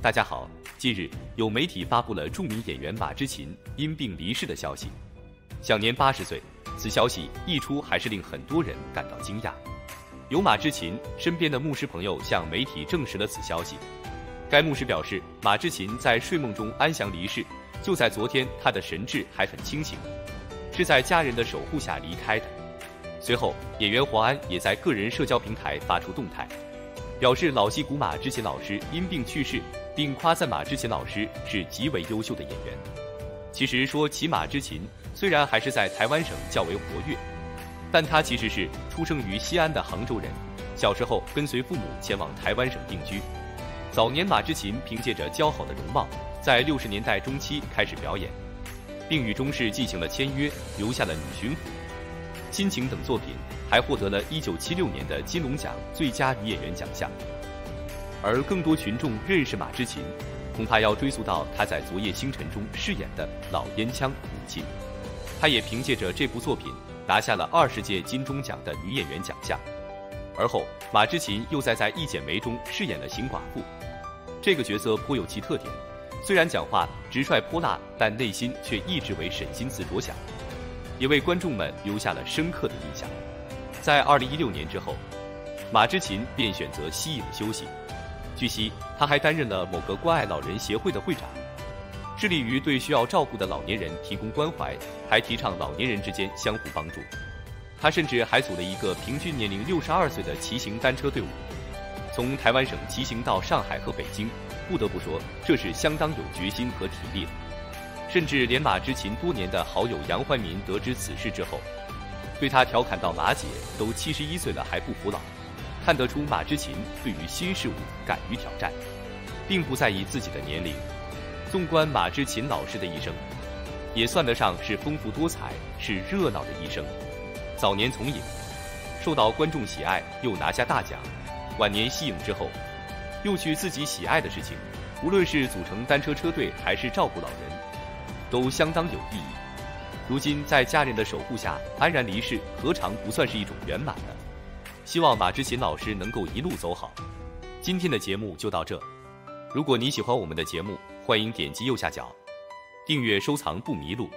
大家好，近日有媒体发布了著名演员马之琴因病离世的消息，享年八十岁。此消息一出，还是令很多人感到惊讶。有马之琴身边的牧师朋友向媒体证实了此消息。该牧师表示，马之琴在睡梦中安详离世，就在昨天，他的神志还很清醒，是在家人的守护下离开的。随后，演员黄安也在个人社交平台发出动态，表示老戏骨马之琴老师因病去世，并夸赞马之琴老师是极为优秀的演员。其实说起马之琴，虽然还是在台湾省较为活跃，但他其实是出生于西安的杭州人，小时候跟随父母前往台湾省定居。早年马之琴凭借着姣好的容貌，在六十年代中期开始表演，并与中视进行了签约，留下了《女巡抚》《亲情》等作品，还获得了一九七六年的金龙奖最佳女演员奖项。而更多群众认识马之琴，恐怕要追溯到她在《昨夜星辰》中饰演的老烟枪母亲。她也凭借着这部作品拿下了二十届金钟奖的女演员奖项。而后，马之琴又在在《一剪梅》中饰演了邢寡妇。这个角色颇有其特点，虽然讲话直率泼辣，但内心却一直为沈心慈着想，也为观众们留下了深刻的印象。在二零一六年之后，马之琴便选择息影休息。据悉，他还担任了某个关爱老人协会的会长，致力于对需要照顾的老年人提供关怀，还提倡老年人之间相互帮助。他甚至还组了一个平均年龄六十二岁的骑行单车队伍。从台湾省骑行到上海和北京，不得不说，这是相当有决心和体力的。甚至连马之琴多年的好友杨怀民得知此事之后，对他调侃到：“马姐都七十一岁了还不服老。”看得出马之琴对于新事物敢于挑战，并不在意自己的年龄。纵观马之琴老师的一生，也算得上是丰富多彩、是热闹的一生。早年从影，受到观众喜爱，又拿下大奖。晚年息影之后，又去自己喜爱的事情，无论是组成单车车队还是照顾老人，都相当有意义。如今在家人的守护下安然离世，何尝不算是一种圆满呢？希望马之琴老师能够一路走好。今天的节目就到这，如果你喜欢我们的节目，欢迎点击右下角订阅收藏不迷路。